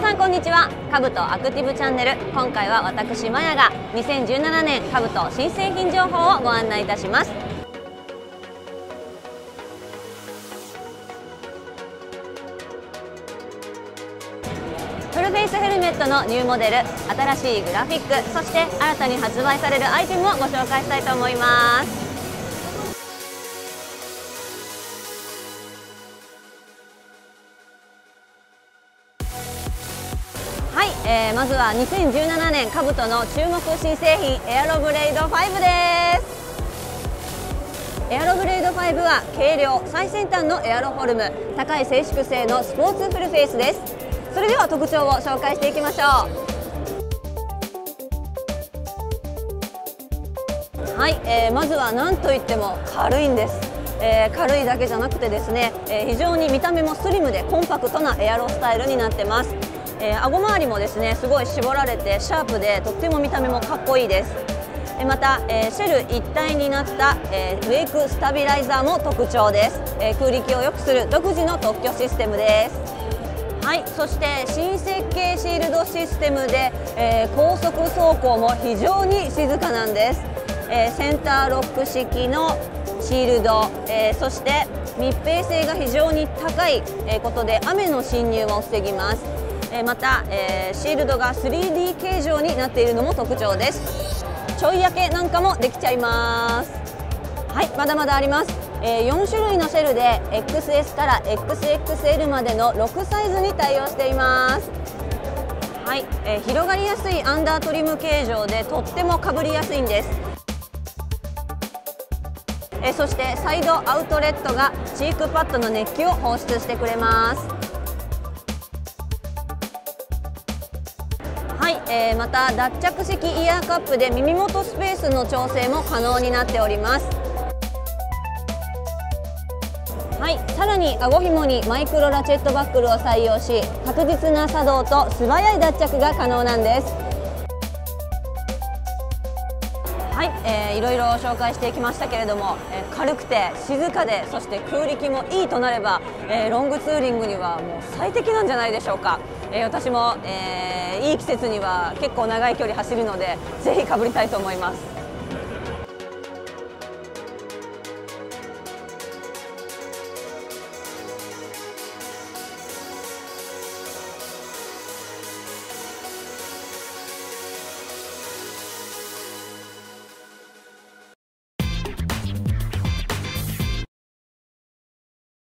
さんこんにちは。カブトアクティブチャンネル。今回は私マヤが2017年カブト新製品情報をご案内いたします。フルフェイスヘルメットのニューモデル新しいグラフィックそして新たに発売されるアイテムをご紹介したいと思います。えー、まずは2017年カブトの注目新製品エアロブレイド5です。エアロブレイド5は軽量最先端のエアロフォルム高い静粛性のスポーツフルフェイスです。それでは特徴を紹介していきましょう。はい、えー、まずは何といっても軽いんです。えー、軽いだけじゃなくてですね、えー、非常に見た目もスリムでコンパクトなエアロスタイルになってます。えー、顎周りもですねすごい絞られてシャープでとっても見た目もかっこいいです。また、えー、シェル一体になった、えー、ウェイクスタビライザーも特徴です、えー、空力を良くする独自の特許システムです。はいそして新設計シールドシステムで、え高速走行も非常に静かなんです、えセンターロック式のシールド、えそして密閉性が非常に高いことで雨の侵入も防ぎます。えまた、えシールドが 3D 形状になっているのも特徴です。ちょい焼けなんかもできちゃいます。はいまだまだあります、え4種類のシェルで XS から XXL までの6サイズに対応しています。はい、えー、広がりやすいアンダートリム形状でとってもかぶりやすいんです。えそしてサイドアウトレットがチークパッドの熱気を放出してくれます。はい、えー、また脱着式イヤーカップで耳元スペースの調整も可能になっております。はい、さらに顎ひもにマイクロラチェットバックルを採用し確実な作動と素早い脱着が可能なんです。はい、えー、いろいろ紹介してきましたけれども、えー、軽くて静かでそして空力もいいとなれば、えー、ロングツーリングにはもう最適なんじゃないでしょうか、えー、私も、えーいい季節には結構長い距離走るのでぜひかぶりたいと思います。